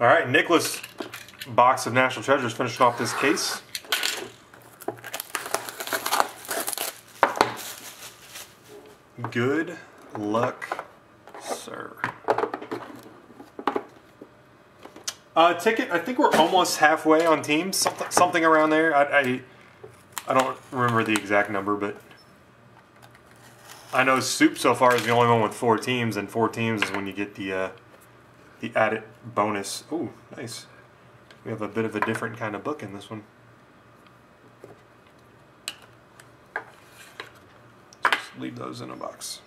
All right, Nicholas box of National Treasures finishing off this case. Good luck, sir. Uh, ticket. I think we're almost halfway on teams. Something, something around there. I, I, I don't remember the exact number, but I know Soup so far is the only one with four teams, and four teams is when you get the uh, the added bonus. Oh, nice. We have a bit of a different kind of book in this one. Just leave those in a box.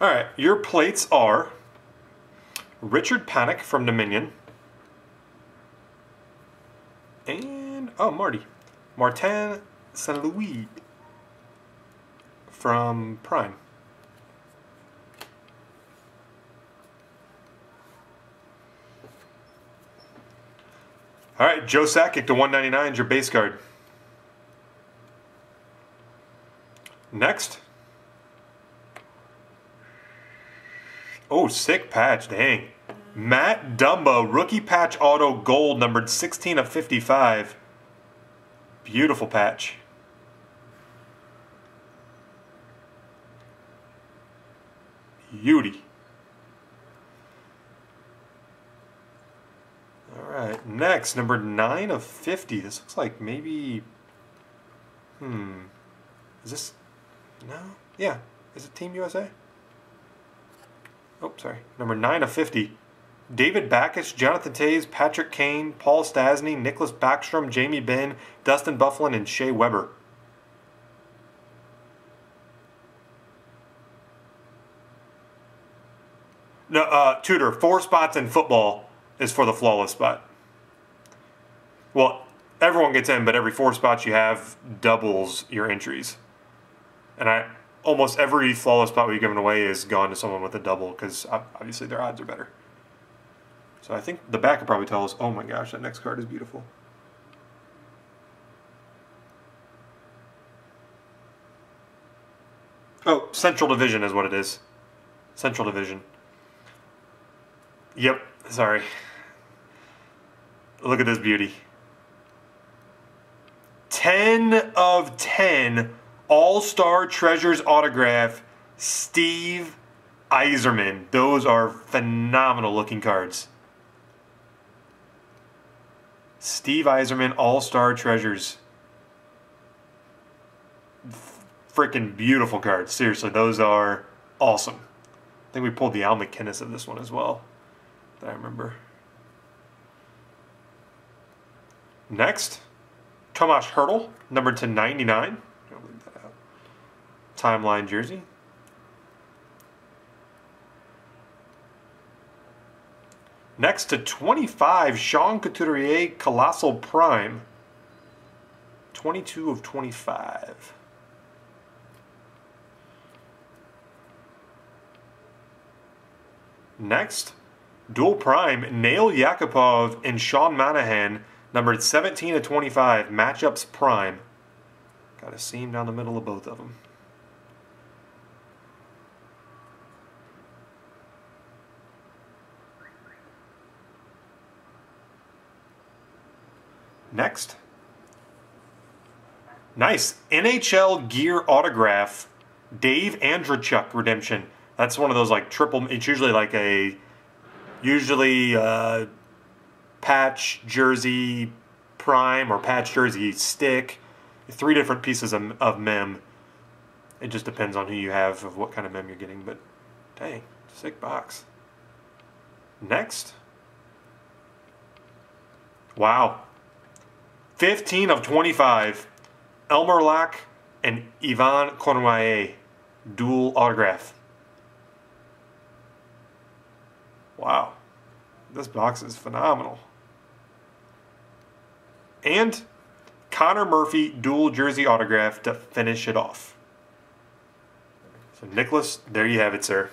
All right, your plates are Richard Panik from Dominion. And, oh, Marty. Martin St. Louis from Prime. All right, Joe Sakic to 199 is your base card. Next. Oh, sick patch, dang. Matt Dumba, rookie patch auto gold, numbered 16 of 55. Beautiful patch. Beauty. Next, number 9 of 50. This looks like maybe... Hmm. Is this... No? Yeah. Is it Team USA? Oh, sorry. Number 9 of 50. David Backes, Jonathan Toews, Patrick Kane, Paul Stastny, Nicholas Backstrom, Jamie Benn, Dustin Byfuglien, and Shea Weber. No, uh, Tudor, four spots in football is for the flawless spot. Well, everyone gets in, but every four spots you have doubles your entries. And I almost every flawless spot we've given away is gone to someone with a double because obviously their odds are better. So I think the back could probably tell us, oh my gosh, that next card is beautiful. Oh, Central Division is what it is. Central Division. Yep, sorry. Look at this beauty. 10 of 10 All Star Treasures autograph, Steve Yzerman. Those are phenomenal looking cards. Steve Yzerman All Star Treasures. Freaking beautiful cards. Seriously, those are awesome. I think we pulled the Al MacInnis of this one as well that I remember. Next, Tomas Hertl, number to 99. Timeline jersey. Next to 25, Sean Couturier, Colossal Prime. 22 of 25. Next, Dual Prime, Nail Yakupov and Sean Monahan, numbered 17 to 25, matchups prime. Got a seam down the middle of both of them. Next. Nice. NHL gear autograph. Dave Andreychuk redemption. That's one of those like triple. It's usually like a usually uh, patch jersey prime or patch jersey stick. Three different pieces of, of mem. It just depends on who you have of what kind of mem you're getting, but dang, sick box. Next. Wow. 15 of 25. Elmer Lach and Yvan Cournoyer. Dual autograph. Wow. This box is phenomenal. And Connor Murphy dual jersey autograph to finish it off. So, Nicholas, there you have it, sir.